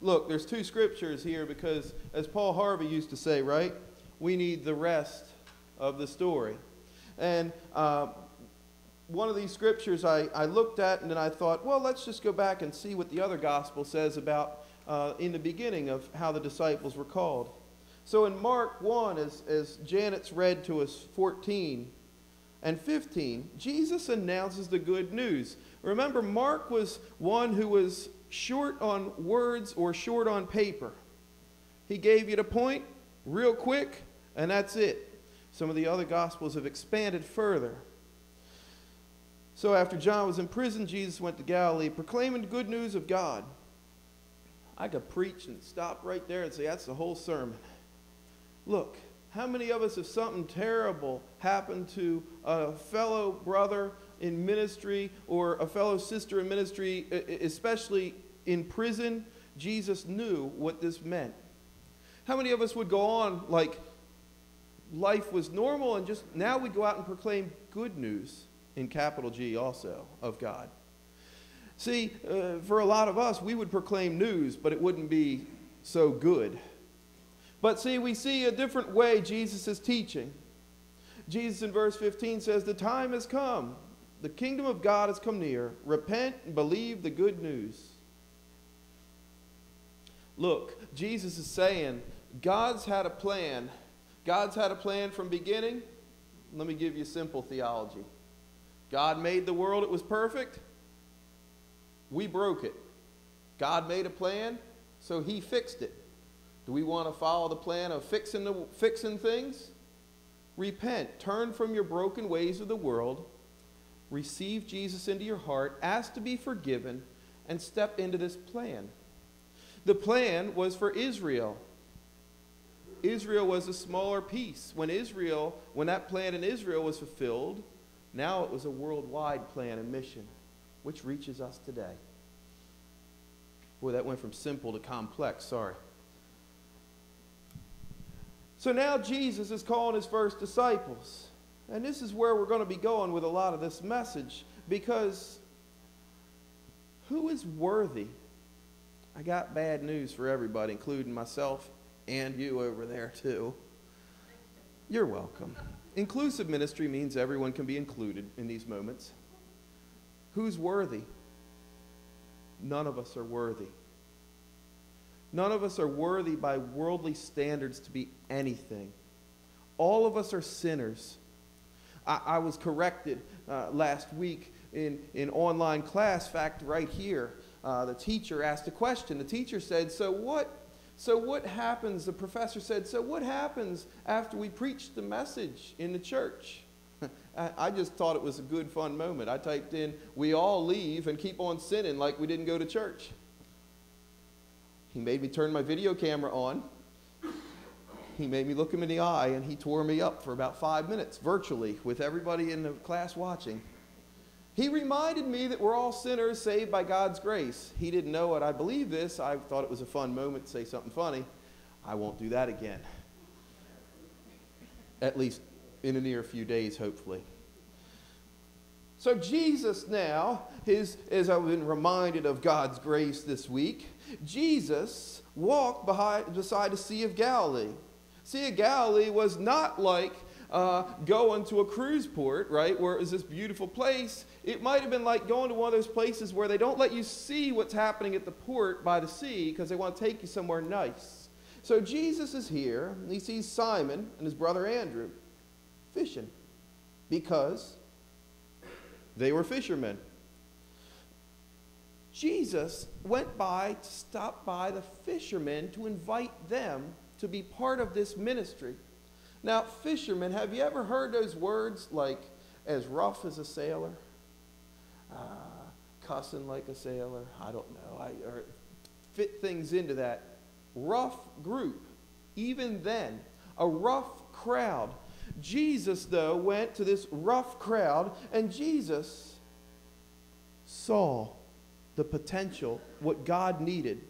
Look, there's two scriptures here because, as Paul Harvey used to say, right? We need the rest of the story. And uh, one of these scriptures I, I looked at and then I thought, well, let's just go back and see what the other gospel says about uh, in the beginning of how the disciples were called. So in Mark 1, as, as Janet's read to us 14 and 15, Jesus announces the good news. Remember, Mark was one who was short on words or short on paper. He gave you the point real quick, and that's it. Some of the other gospels have expanded further. So after John was in prison, Jesus went to Galilee proclaiming the good news of God. I could preach and stop right there and say, that's the whole sermon. Look, how many of us have something terrible happened to a fellow brother in ministry or a fellow sister in ministry, especially in prison? Jesus knew what this meant. How many of us would go on like life was normal and just now we go out and proclaim good news in capital G also of God? See, uh, for a lot of us, we would proclaim news, but it wouldn't be so good. But see, we see a different way Jesus is teaching. Jesus in verse 15 says, The time has come. The kingdom of God has come near. Repent and believe the good news. Look, Jesus is saying, God's had a plan. God's had a plan from beginning. Let me give you simple theology. God made the world, it was perfect. We broke it. God made a plan, so he fixed it. Do we want to follow the plan of fixing, the, fixing things? Repent. Turn from your broken ways of the world. Receive Jesus into your heart. Ask to be forgiven and step into this plan. The plan was for Israel. Israel was a smaller piece. When Israel, when that plan in Israel was fulfilled, now it was a worldwide plan and mission which reaches us today. Boy, that went from simple to complex, sorry. So now Jesus is calling his first disciples. And this is where we're going to be going with a lot of this message because who is worthy? I got bad news for everybody, including myself and you over there, too. You're welcome. Inclusive ministry means everyone can be included in these moments. Who's worthy? None of us are worthy. None of us are worthy by worldly standards to be anything. All of us are sinners. I, I was corrected uh, last week in, in online class, fact, right here. Uh, the teacher asked a question. The teacher said, So what? So what happens? The professor said, So what happens after we preach the message in the church? I just thought it was a good, fun moment. I typed in, we all leave and keep on sinning like we didn't go to church. He made me turn my video camera on. He made me look him in the eye and he tore me up for about five minutes virtually with everybody in the class watching. He reminded me that we're all sinners saved by God's grace. He didn't know it. I believe this. I thought it was a fun moment to say something funny. I won't do that again. At least in the near few days, hopefully. So, Jesus now, is, as I've been reminded of God's grace this week, Jesus walked behind, beside the Sea of Galilee. Sea of Galilee was not like uh, going to a cruise port, right, where it was this beautiful place. It might have been like going to one of those places where they don't let you see what's happening at the port by the sea because they want to take you somewhere nice. So Jesus is here, and he sees Simon and his brother Andrew fishing because they were fishermen. Jesus went by to stop by the fishermen to invite them to be part of this ministry. Now, fishermen, have you ever heard those words like as rough as a sailor? Uh, cussing like a sailor? I don't know. I fit things into that rough group. Even then, a rough crowd Jesus, though, went to this rough crowd, and Jesus saw the potential, what God needed.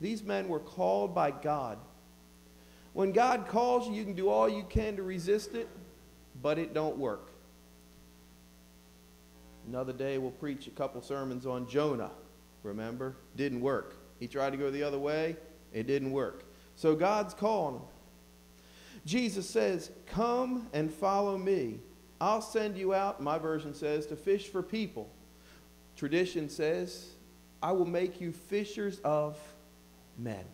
These men were called by God. When God calls you, you can do all you can to resist it, but it don't work. Another day we'll preach a couple sermons on Jonah. Remember? Didn't work. He tried to go the other way, it didn't work. So God's calling him. Jesus says, Come and follow me. I'll send you out, my version says, to fish for people. Tradition says, I will make you fishers of men.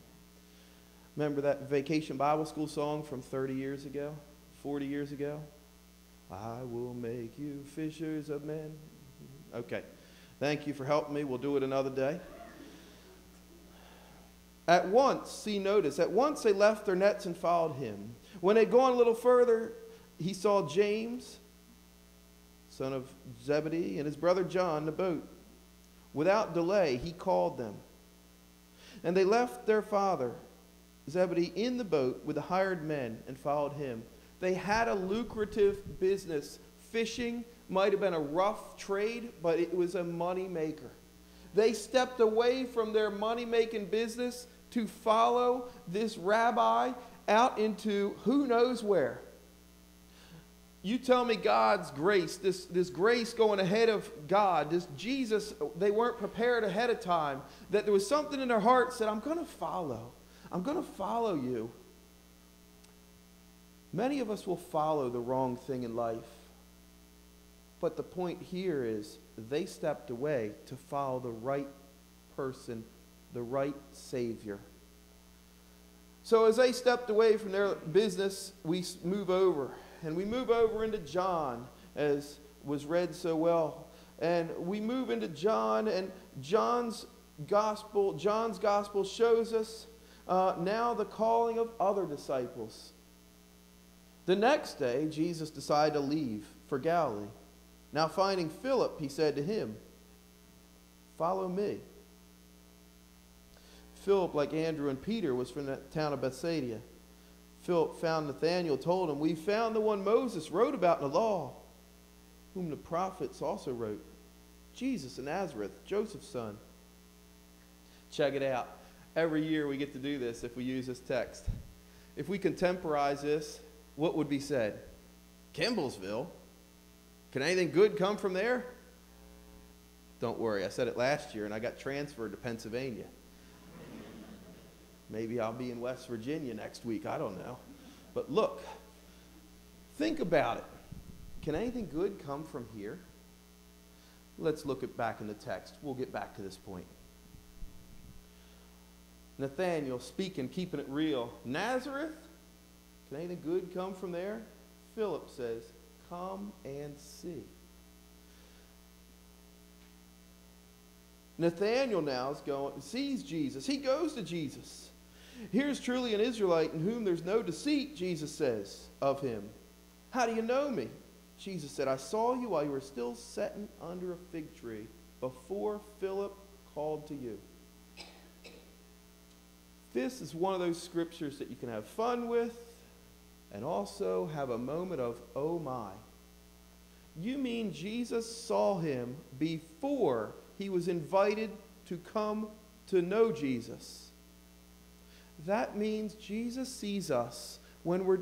Remember that vacation Bible school song from 30 years ago, 40 years ago? I will make you fishers of men. Okay. Thank you for helping me. We'll do it another day. At once, see, notice, at once they left their nets and followed him. When they'd gone a little further, he saw James, son of Zebedee, and his brother John in the boat. Without delay, he called them. And they left their father, Zebedee, in the boat with the hired men and followed him. They had a lucrative business. Fishing might have been a rough trade, but it was a money maker. They stepped away from their money making business to follow this rabbi out into who knows where. You tell me God's grace, this, this grace going ahead of God, this Jesus, they weren't prepared ahead of time, that there was something in their hearts that I'm going to follow. I'm going to follow you. Many of us will follow the wrong thing in life. But the point here is they stepped away to follow the right person the right Savior. So as they stepped away from their business, we move over. And we move over into John, as was read so well. And we move into John, and John's gospel, John's gospel shows us uh, now the calling of other disciples. The next day, Jesus decided to leave for Galilee. Now, finding Philip, he said to him, Follow me. Philip, like Andrew and Peter, was from the town of Bethsaida. Philip found Nathanael, told him, We found the one Moses wrote about in the law, whom the prophets also wrote Jesus of Nazareth, Joseph's son. Check it out. Every year we get to do this if we use this text. If we contemporize this, what would be said? Kemblesville? Can anything good come from there? Don't worry, I said it last year and I got transferred to Pennsylvania. Maybe I'll be in West Virginia next week. I don't know. But look, think about it. Can anything good come from here? Let's look at back in the text. We'll get back to this point. Nathaniel speaking, keeping it real. Nazareth? Can anything good come from there? Philip says, Come and see. Nathaniel now is going, sees Jesus. He goes to Jesus. Here's truly an Israelite in whom there's no deceit, Jesus says of him. How do you know me? Jesus said, I saw you while you were still sitting under a fig tree before Philip called to you. This is one of those scriptures that you can have fun with and also have a moment of, oh my. You mean Jesus saw him before he was invited to come to know Jesus? That means Jesus sees us when we're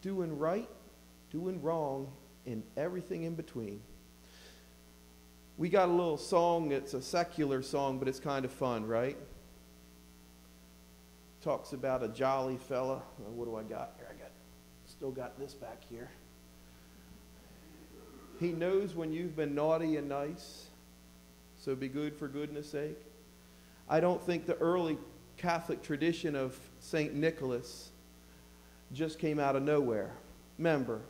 doing right, doing wrong, and everything in between. We got a little song it's a secular song, but it's kind of fun, right? Talks about a jolly fella. What do I got here? I got still got this back here. He knows when you've been naughty and nice, so be good for goodness sake. I don't think the early Catholic tradition of St. Nicholas just came out of nowhere. Remember,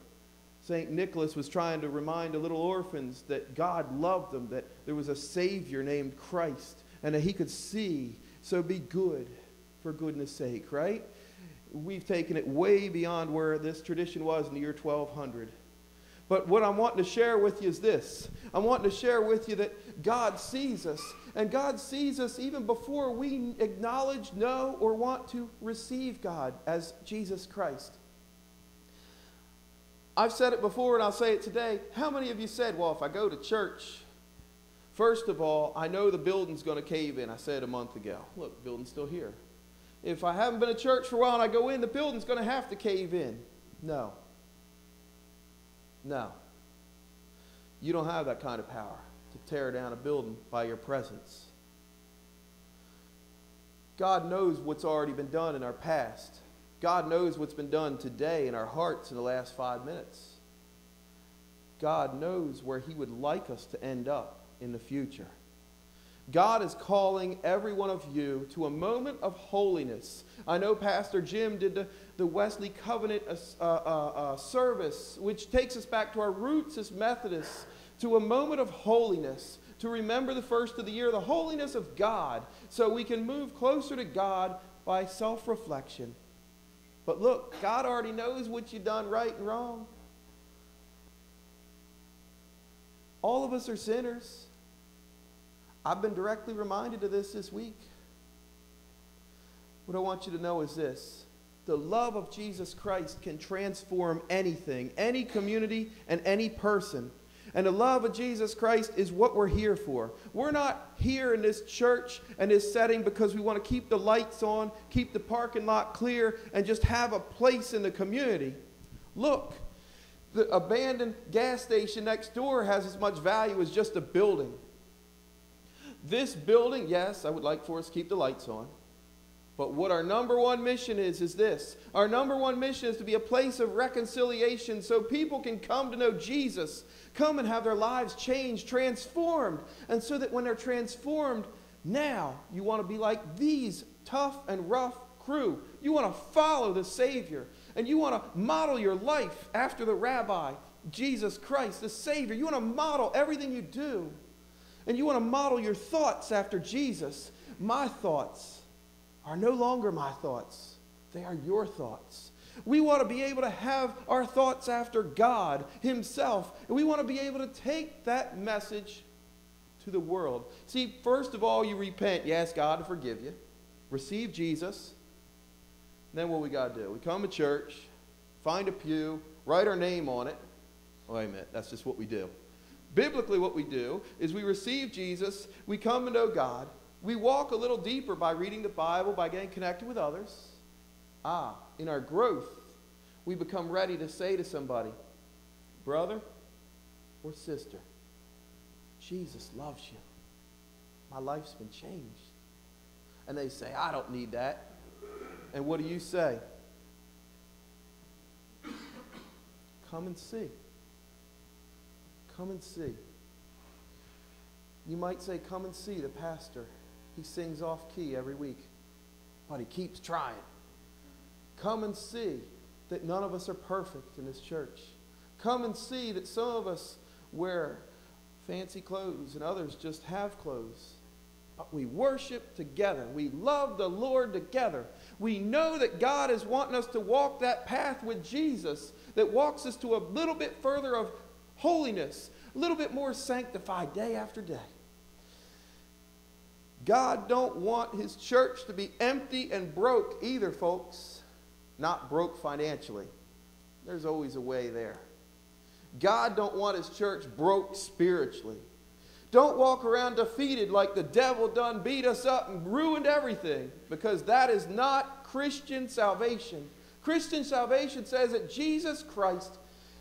St. Nicholas was trying to remind the little orphans that God loved them, that there was a Savior named Christ, and that he could see. So be good for goodness sake, right? We've taken it way beyond where this tradition was in the year 1200. But what I'm wanting to share with you is this I'm wanting to share with you that God sees us, and God sees us even before we acknowledge, know, or want to receive God as Jesus Christ. I've said it before and I'll say it today. How many of you said, well, if I go to church, first of all, I know the building's going to cave in? I said a month ago. Look, building's still here. If I haven't been to church for a while and I go in, the building's going to have to cave in. No. No. You don't have that kind of power to tear down a building by your presence. God knows what's already been done in our past. God knows what's been done today in our hearts in the last five minutes. God knows where He would like us to end up in the future. God is calling every one of you to a moment of holiness. I know Pastor Jim did the, the Wesley Covenant uh, uh, uh, service, which takes us back to our roots as Methodists, to a moment of holiness, to remember the first of the year, the holiness of God, so we can move closer to God by self reflection. But look, God already knows what you've done right and wrong. All of us are sinners. I've been directly reminded of this this week. What I want you to know is this the love of Jesus Christ can transform anything, any community, and any person. And the love of Jesus Christ is what we're here for. We're not here in this church and this setting because we want to keep the lights on, keep the parking lot clear, and just have a place in the community. Look, the abandoned gas station next door has as much value as just a building. This building, yes, I would like for us to keep the lights on. But what our number one mission is, is this. Our number one mission is to be a place of reconciliation so people can come to know Jesus, come and have their lives changed, transformed. And so that when they're transformed, now you want to be like these tough and rough crew. You want to follow the Savior and you want to model your life after the rabbi, Jesus Christ, the Savior. You want to model everything you do. And you want to model your thoughts after Jesus. My thoughts are no longer my thoughts, they are your thoughts. We want to be able to have our thoughts after God Himself. And we want to be able to take that message to the world. See, first of all, you repent. You ask God to forgive you. Receive Jesus. Then what we got to do? We come to church, find a pew, write our name on it. Wait a minute, that's just what we do. Biblically, what we do is we receive Jesus, we come to know God, we walk a little deeper by reading the Bible, by getting connected with others. Ah, in our growth, we become ready to say to somebody, brother or sister, Jesus loves you. My life's been changed. And they say, I don't need that. And what do you say? Come and see. Come and see. You might say, Come and see the pastor. He sings off key every week, but he keeps trying. Come and see that none of us are perfect in this church. Come and see that some of us wear fancy clothes and others just have clothes. But we worship together. We love the Lord together. We know that God is wanting us to walk that path with Jesus that walks us to a little bit further of holiness, a little bit more sanctified day after day. God don't want his church to be empty and broke either, folks. Not broke financially. There's always a way there. God don't want his church broke spiritually. Don't walk around defeated like the devil done beat us up and ruined everything because that is not Christian salvation. Christian salvation says that Jesus Christ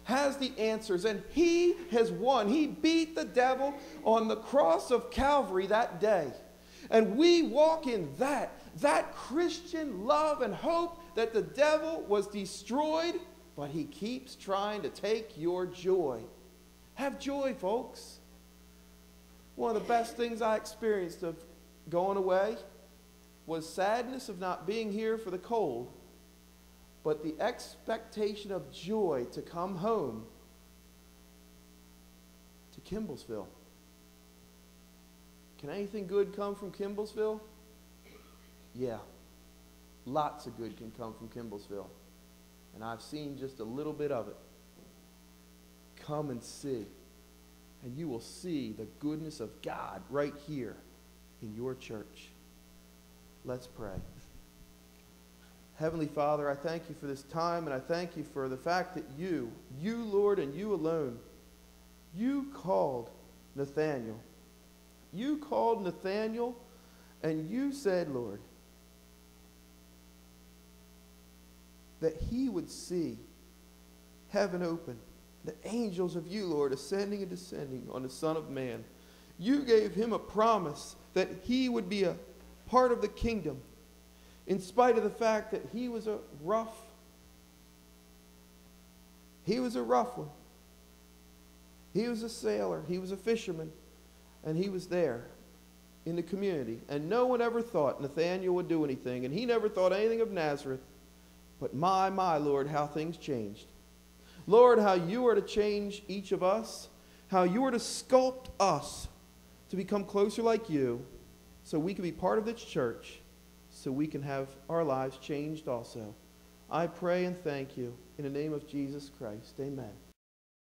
has the answers and he has won. He beat the devil on the cross of Calvary that day. And we walk in that, that Christian love and hope that the devil was destroyed, but he keeps trying to take your joy. Have joy, folks. One of the best things I experienced of going away was sadness of not being here for the cold, but the expectation of joy to come home to Kemblesville. Can anything good come from Kemblesville? Yeah. Lots of good can come from Kemblesville. And I've seen just a little bit of it. Come and see. And you will see the goodness of God right here in your church. Let's pray. Heavenly Father, I thank you for this time, and I thank you for the fact that you, you, Lord, and you alone, you called Nathaniel you called Nathaniel and you said, Lord, that he would see heaven open, the angels of you, Lord, ascending and descending on the Son of Man. You gave him a promise that he would be a part of the kingdom in spite of the fact that he was a rough, he was a rough one. He was a sailor, he was a fisherman, and he was there in the community. And no one ever thought Nathaniel would do anything, and he never thought anything of Nazareth. But my, my, Lord, how things changed. Lord, how you are to change each of us, how you are to sculpt us to become closer like you so we can be part of this church, so we can have our lives changed also. I pray and thank you in the name of Jesus Christ. Amen.